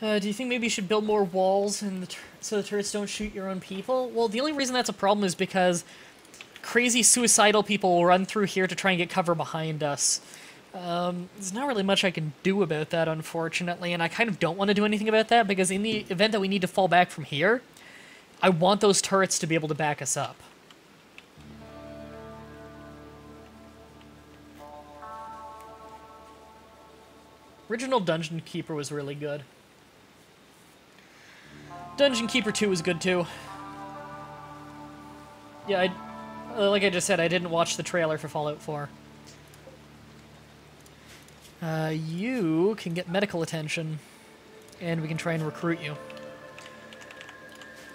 Uh, do you think maybe you should build more walls and the so the turrets don't shoot your own people? Well, the only reason that's a problem is because crazy suicidal people will run through here to try and get cover behind us. Um, there's not really much I can do about that, unfortunately, and I kind of don't want to do anything about that because in the event that we need to fall back from here, I want those turrets to be able to back us up. Original Dungeon Keeper was really good. Dungeon Keeper 2 was good too. Yeah, I, uh, like I just said, I didn't watch the trailer for Fallout 4. Uh, you can get medical attention, and we can try and recruit you.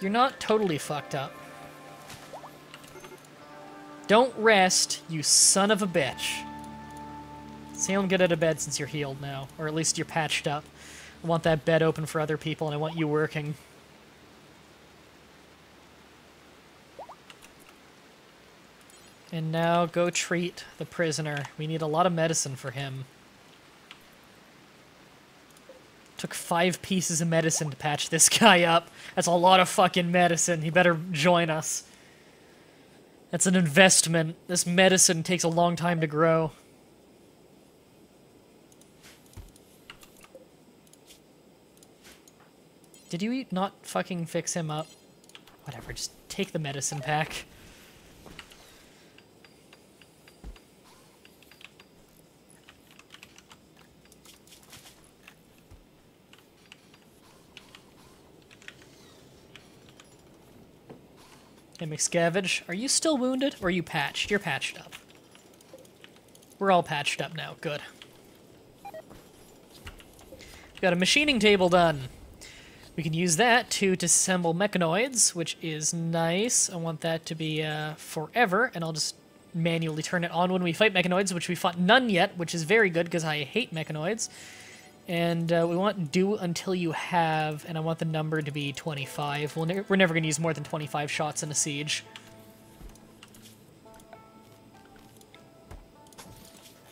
You're not totally fucked up. Don't rest, you son of a bitch. Salem, get out of bed since you're healed now, or at least you're patched up. I want that bed open for other people, and I want you working. And now go treat the prisoner. We need a lot of medicine for him. Took five pieces of medicine to patch this guy up. That's a lot of fucking medicine. He better join us. That's an investment. This medicine takes a long time to grow. Did you not fucking fix him up? Whatever, just take the medicine pack. Hey, McScavenge, are you still wounded, or are you patched? You're patched up. We're all patched up now. Good. Got a machining table done. We can use that to disassemble mechanoids, which is nice. I want that to be uh, forever, and I'll just manually turn it on when we fight mechanoids, which we fought none yet, which is very good because I hate mechanoids. And uh, we want do until you have, and I want the number to be 25. We'll ne we're never going to use more than 25 shots in a siege.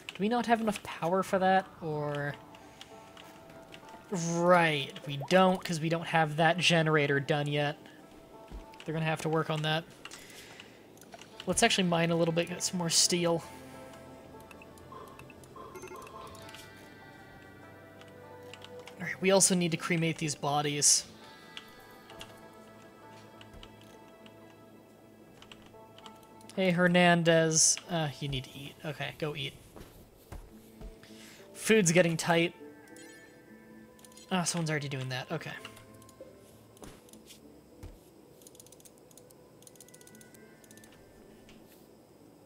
Do we not have enough power for that, or... Right, we don't, because we don't have that generator done yet. They're going to have to work on that. Let's actually mine a little bit, get some more steel. We also need to cremate these bodies. Hey, Hernandez. Uh, you need to eat. Okay, go eat. Food's getting tight. Ah, someone's already doing that. Okay.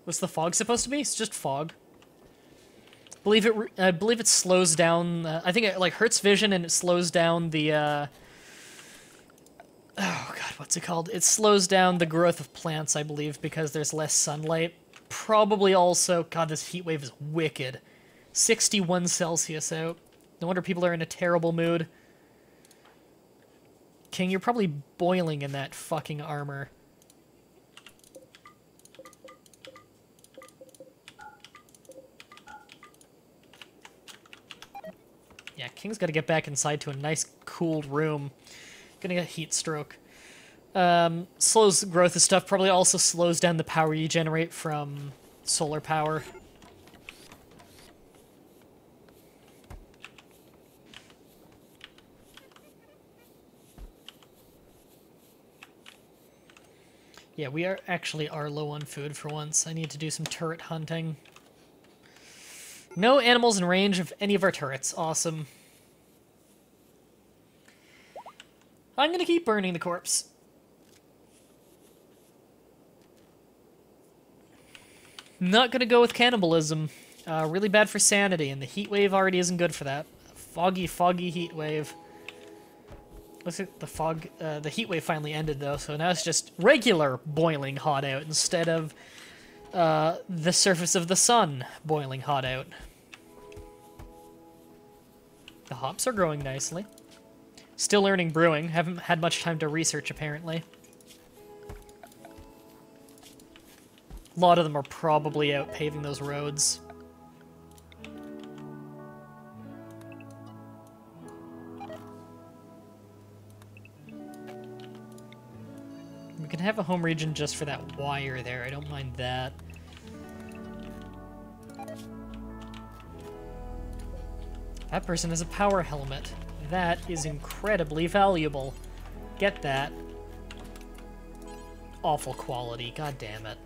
What's the fog supposed to be? It's just fog. Believe it. I believe it slows down. Uh, I think it like hurts vision and it slows down the. Uh, oh god, what's it called? It slows down the growth of plants, I believe, because there's less sunlight. Probably also, God, this heat wave is wicked. 61 Celsius out. No wonder people are in a terrible mood. King, you're probably boiling in that fucking armor. King's got to get back inside to a nice, cooled room. Gonna get heat stroke. Um, slows growth of stuff. Probably also slows down the power you generate from solar power. Yeah, we are actually are low on food for once. I need to do some turret hunting. No animals in range of any of our turrets. Awesome. I'm gonna keep burning the corpse. Not gonna go with cannibalism. Uh, really bad for sanity, and the heat wave already isn't good for that. Foggy, foggy heat wave. Looks like the fog, uh, the heat wave finally ended though, so now it's just regular boiling hot out instead of uh, the surface of the sun boiling hot out. The hops are growing nicely. Still learning brewing. Haven't had much time to research, apparently. A lot of them are probably out paving those roads. We can have a home region just for that wire there. I don't mind that. That person has a power helmet. That is incredibly valuable. Get that. Awful quality, god damn it.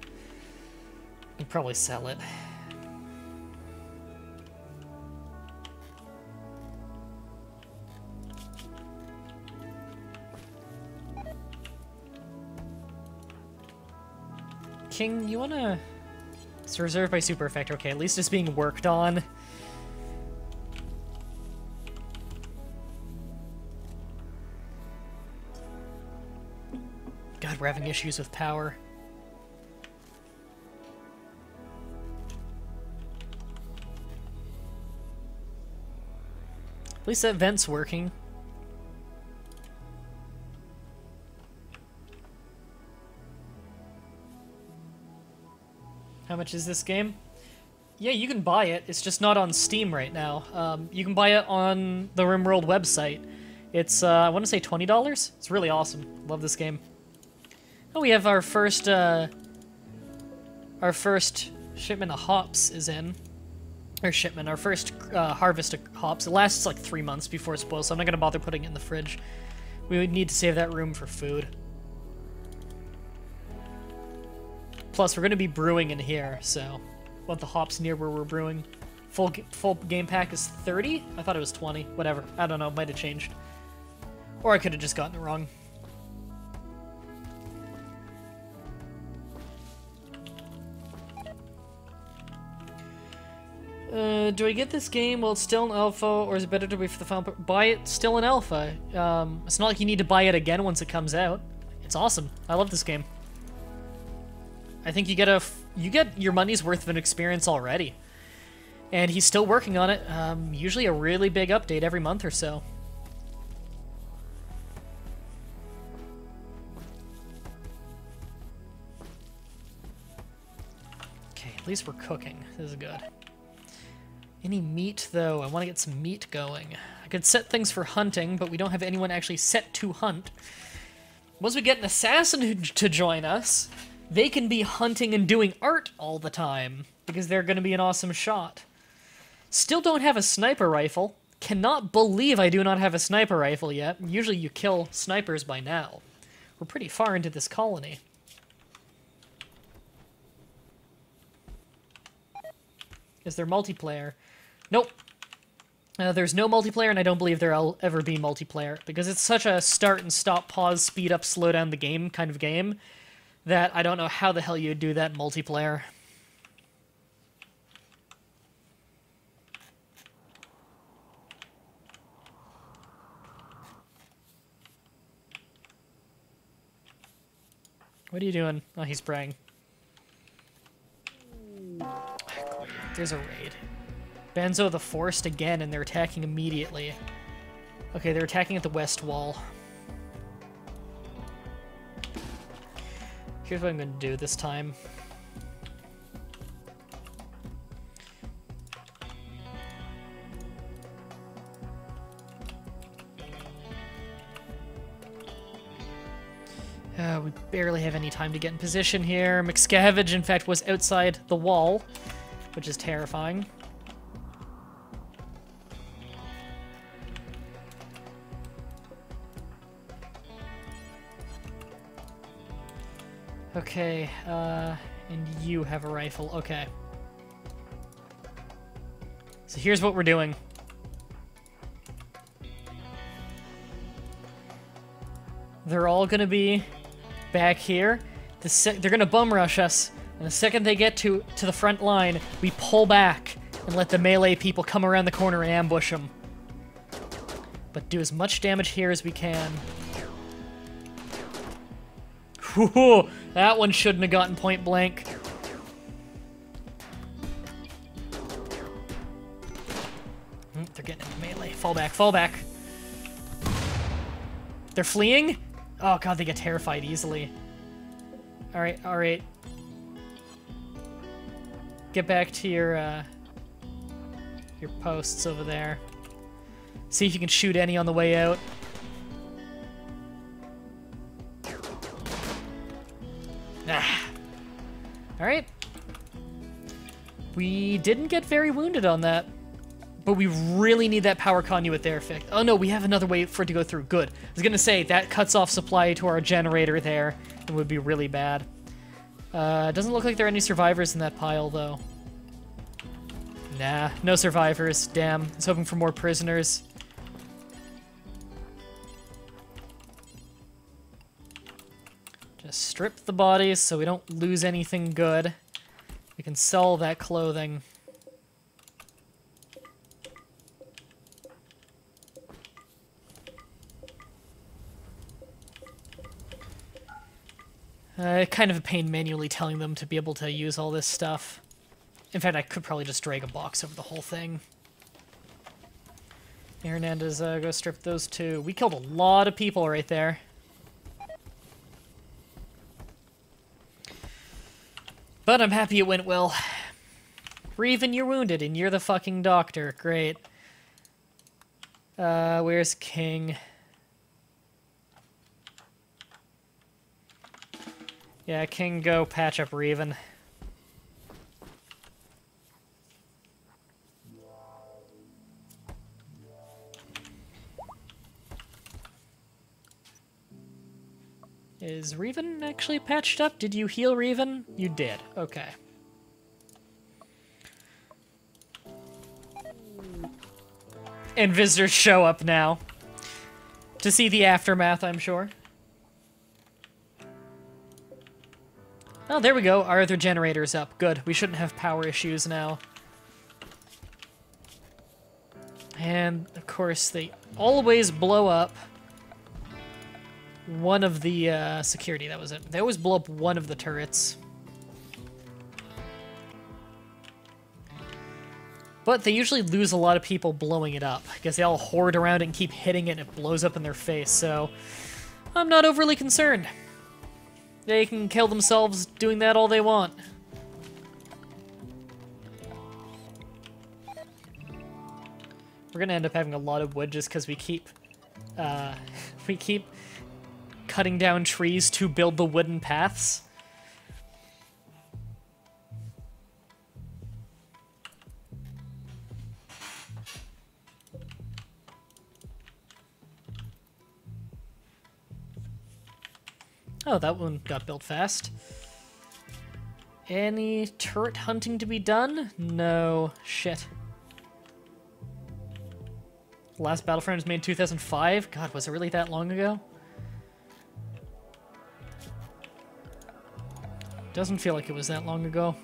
You probably sell it. King, you wanna... It's reserved by Super Effect. Okay, at least it's being worked on. We're having issues with power. At least that vent's working. How much is this game? Yeah, you can buy it. It's just not on Steam right now. Um, you can buy it on the RimWorld website. It's, uh, I want to say $20? It's really awesome. Love this game. Oh, we have our first, uh, our first shipment of hops is in. Our shipment, our first uh, harvest of hops. It lasts like three months before it spoils, so I'm not going to bother putting it in the fridge. We would need to save that room for food. Plus, we're going to be brewing in here, so want the hops near where we're brewing. Full full game pack is 30? I thought it was 20. Whatever. I don't know. Might have changed. Or I could have just gotten it wrong. Uh, do I get this game while it's still in alpha, or is it better to wait for the final? Buy it still in alpha. Um, it's not like you need to buy it again once it comes out. It's awesome. I love this game. I think you get a you get your money's worth of an experience already, and he's still working on it. Um, usually a really big update every month or so. Okay, at least we're cooking. This is good. Any meat, though? I want to get some meat going. I could set things for hunting, but we don't have anyone actually set to hunt. Once we get an assassin to join us, they can be hunting and doing art all the time, because they're going to be an awesome shot. Still don't have a sniper rifle. Cannot believe I do not have a sniper rifle yet. Usually you kill snipers by now. We're pretty far into this colony. Is there multiplayer? Nope. Uh, there's no multiplayer, and I don't believe there'll ever be multiplayer, because it's such a start and stop, pause, speed up, slow down the game kind of game, that I don't know how the hell you'd do that multiplayer. What are you doing? Oh, he's praying. There's a raid. Banzo the Forest again, and they're attacking immediately. Okay, they're attacking at the west wall. Here's what I'm going to do this time. Uh, we barely have any time to get in position here. McScavenge, in fact, was outside the wall, which is terrifying. Okay, uh, and you have a rifle. Okay. So here's what we're doing. They're all gonna be back here. The they're gonna bum rush us, and the second they get to to the front line, we pull back and let the melee people come around the corner and ambush them. But do as much damage here as we can. That one shouldn't have gotten point blank. Hmm, they're getting melee. Fall back, fall back. They're fleeing? Oh god, they get terrified easily. Alright, alright. Get back to your, uh, your posts over there. See if you can shoot any on the way out. Alright. We didn't get very wounded on that. But we really need that power conduit there fixed. Oh no, we have another way for it to go through. Good. I was gonna say, that cuts off supply to our generator there. It would be really bad. Uh, doesn't look like there are any survivors in that pile, though. Nah, no survivors. Damn. I was hoping for more prisoners. Just strip the bodies so we don't lose anything good. We can sell that clothing. Uh, kind of a pain manually telling them to be able to use all this stuff. In fact, I could probably just drag a box over the whole thing. Hernandez, uh, go strip those two. We killed a lot of people right there. But I'm happy it went well. Reven, you're wounded, and you're the fucking doctor. Great. Uh, where's King? Yeah, King, go patch up Reven. Is Reven actually patched up? Did you heal Reven? You did. Okay. And visitors show up now. To see the aftermath, I'm sure. Oh, there we go. Our other generator's up. Good. We shouldn't have power issues now. And, of course, they always blow up one of the uh, security. That was it. They always blow up one of the turrets. But they usually lose a lot of people blowing it up, because they all hoard around it and keep hitting it and it blows up in their face, so I'm not overly concerned. They can kill themselves doing that all they want. We're gonna end up having a lot of wood just because we keep, uh, we keep cutting down trees to build the wooden paths. Oh, that one got built fast. Any turret hunting to be done? No. Shit. Last Battlefront was made in 2005? God, was it really that long ago? Doesn't feel like it was that long ago.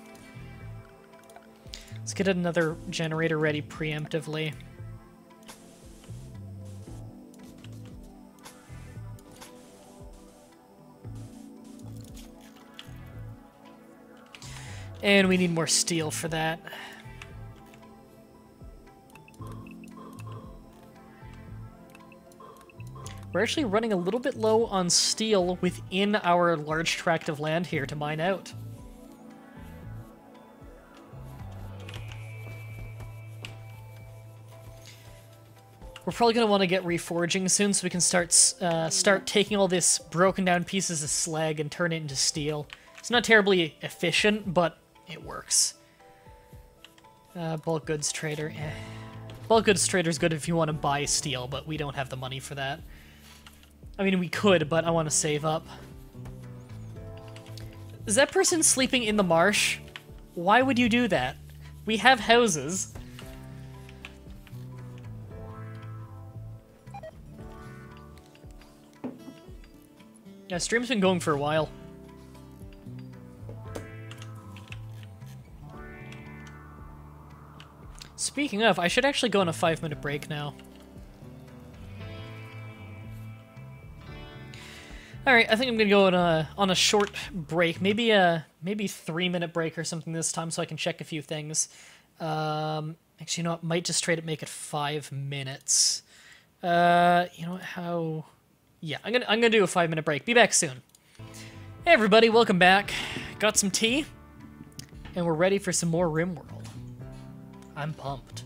Let's get another generator ready preemptively. And we need more steel for that. We're actually running a little bit low on steel within our large tract of land here to mine out. We're probably going to want to get reforging soon so we can start uh, start taking all this broken down pieces of slag and turn it into steel. It's not terribly efficient, but it works. Uh, bulk goods trader, eh. Bulk goods trader is good if you want to buy steel, but we don't have the money for that. I mean, we could, but I want to save up. Is that person sleeping in the marsh? Why would you do that? We have houses. Yeah, stream's been going for a while. Speaking of, I should actually go on a five minute break now. Alright, I think I'm gonna go on a on a short break, maybe a maybe three minute break or something this time so I can check a few things. Um actually you know what, might just straight up make it five minutes. Uh you know what, how yeah, I'm gonna I'm gonna do a five minute break. Be back soon. Hey everybody, welcome back. Got some tea, and we're ready for some more RimWorld. I'm pumped.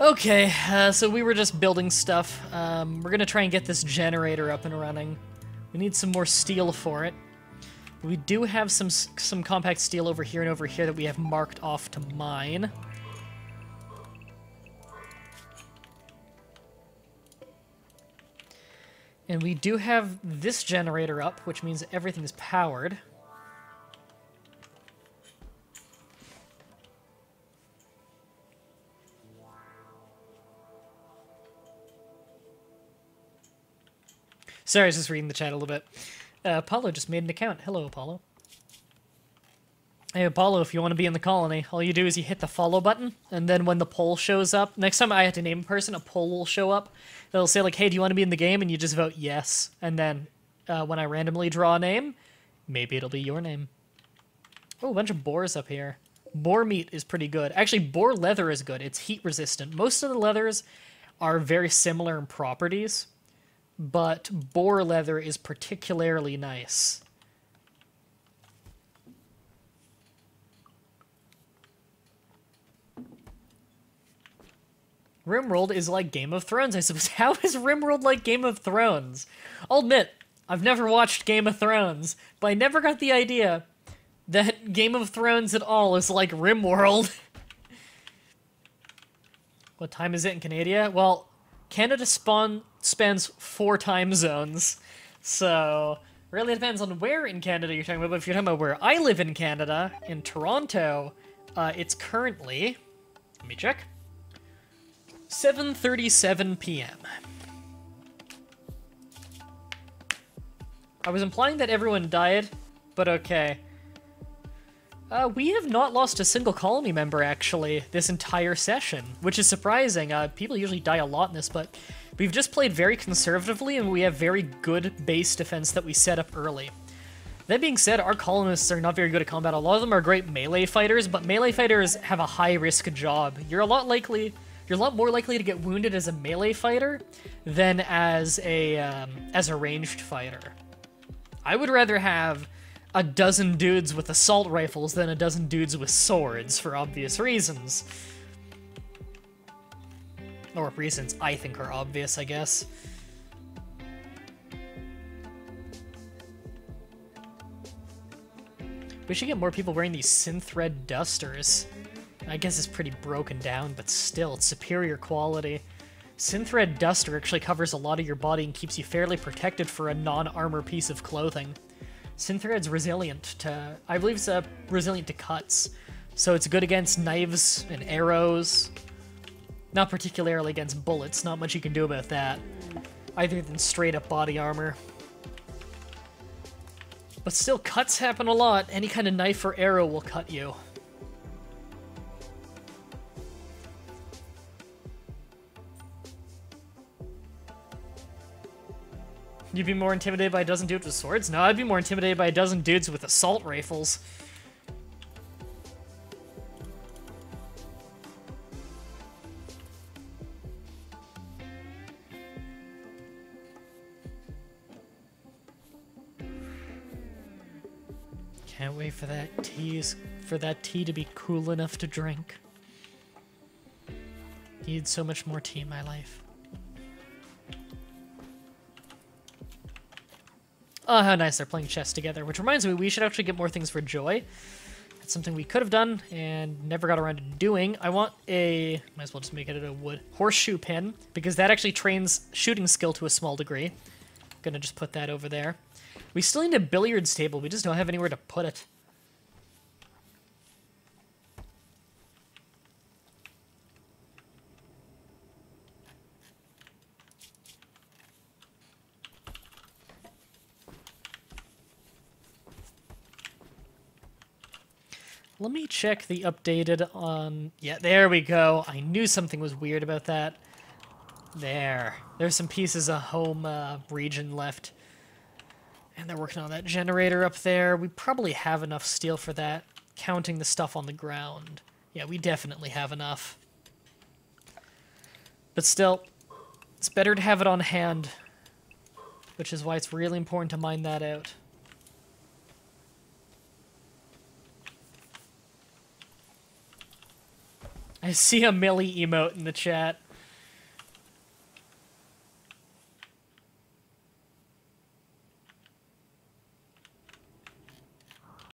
Okay, uh, so we were just building stuff. Um, we're gonna try and get this generator up and running. We need some more steel for it. We do have some some compact steel over here and over here that we have marked off to mine. And we do have this generator up, which means everything is powered. Sorry, I was just reading the chat a little bit. Uh, Apollo just made an account. Hello, Apollo. Hey, Apollo, if you want to be in the colony, all you do is you hit the follow button, and then when the poll shows up, next time I have to name a person, a poll will show up. They'll say, like, hey, do you want to be in the game? And you just vote yes. And then uh, when I randomly draw a name, maybe it'll be your name. Oh, a bunch of boars up here. Boar meat is pretty good. Actually, boar leather is good. It's heat resistant. Most of the leathers are very similar in properties but boar leather is particularly nice. Rimworld is like Game of Thrones, I suppose. How is Rimworld like Game of Thrones? I'll admit, I've never watched Game of Thrones, but I never got the idea that Game of Thrones at all is like Rimworld. what time is it in Canada? Well, Canada spawn spans four time zones. So, really depends on where in Canada you're talking about. But if you're talking about where I live in Canada, in Toronto, uh, it's currently, let me check, 7.37 p.m. I was implying that everyone died, but okay. Uh, we have not lost a single colony member, actually, this entire session, which is surprising. Uh, people usually die a lot in this, but we've just played very conservatively, and we have very good base defense that we set up early. That being said, our colonists are not very good at combat. A lot of them are great melee fighters, but melee fighters have a high-risk job. You're a lot likely... You're a lot more likely to get wounded as a melee fighter than as a um, as a ranged fighter. I would rather have a dozen dudes with assault rifles than a dozen dudes with swords, for obvious reasons. Or reasons I think are obvious, I guess. We should get more people wearing these synthread dusters. I guess it's pretty broken down, but still, it's superior quality. Synthread duster actually covers a lot of your body and keeps you fairly protected for a non-armor piece of clothing. Synthread's resilient to, I believe it's uh, resilient to cuts. So it's good against knives and arrows. Not particularly against bullets, not much you can do about that. Either than straight up body armor. But still, cuts happen a lot. Any kind of knife or arrow will cut you. You'd be more intimidated by a dozen dudes with swords? No, I'd be more intimidated by a dozen dudes with assault rifles. Can't wait for that tea for that tea to be cool enough to drink. Need so much more tea in my life. Oh, how nice they're playing chess together. Which reminds me, we should actually get more things for Joy. That's something we could have done and never got around to doing. I want a... Might as well just make it a wood. Horseshoe pin, because that actually trains shooting skill to a small degree. Gonna just put that over there. We still need a billiards table. We just don't have anywhere to put it. Let me check the updated on... Yeah, there we go. I knew something was weird about that. There. There's some pieces of home uh, region left. And they're working on that generator up there. We probably have enough steel for that, counting the stuff on the ground. Yeah, we definitely have enough. But still, it's better to have it on hand, which is why it's really important to mine that out. I see a Millie emote in the chat.